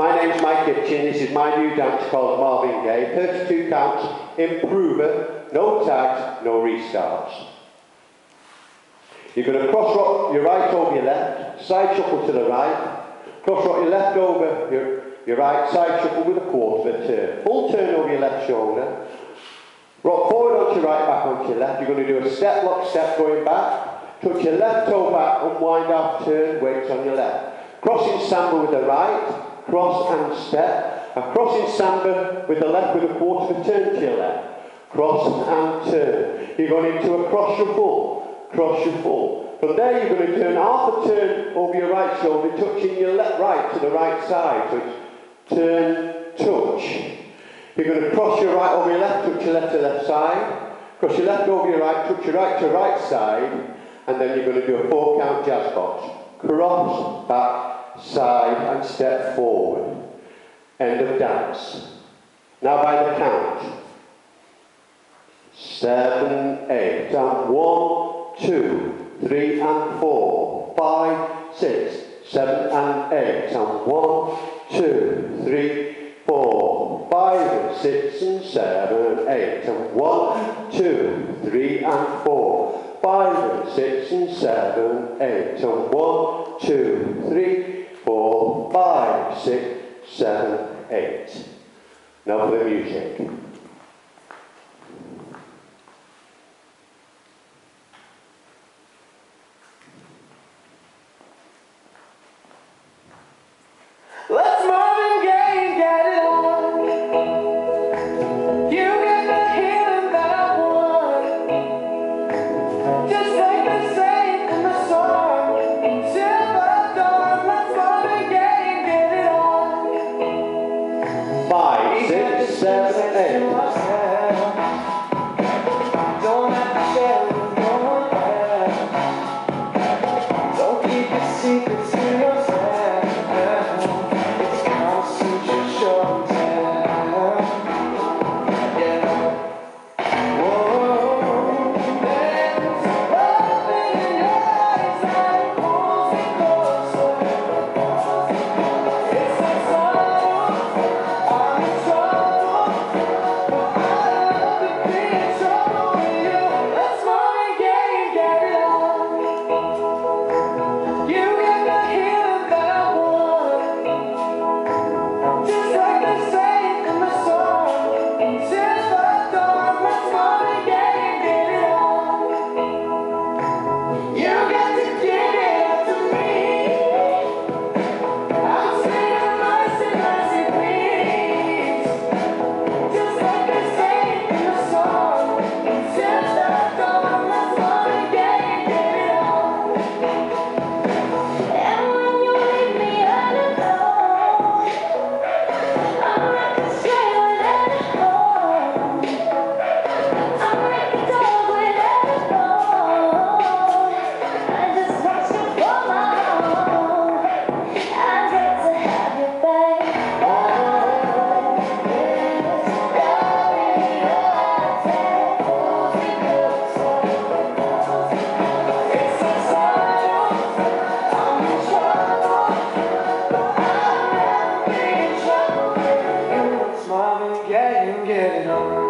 My name's Mike Hitchen. This is my new dance called Marvin Gaye. 32 counts, improver, no tags, no restarts. You're going to cross rock your right over your left, side shuffle to the right, cross rock your left over your, your right, side shuffle with a quarter of a turn. Full turn over your left shoulder, rock forward onto your right, back onto your left. You're going to do a step lock step going back, touch your left toe back, unwind off turn, weights on your left. Crossing samba with the right, cross and step. A cross in samba with the left with a quarter of a turn to your left. Cross and turn. You're going into a cross shuffle, cross shuffle. From there you're going to turn half a turn over your right shoulder, touching your left right to the right side. So turn, touch. You're going to cross your right over your left, touch your left to left side. Cross your left over your right, touch your right to right side. And then you're going to do a four count jazz box. Cross, back, side and step forward. End of dance. Now by the count. Seven, eight, and one, two, three, and four, five, six, seven, and eight, and one, two, three, four, five, six, and seven, eight, and one, two, three, and four, five, six, and seven, eight, and one, two, three, five, six, seven, eight. Now for the music. Seven, eight. Yeah, you can get it on.